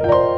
you.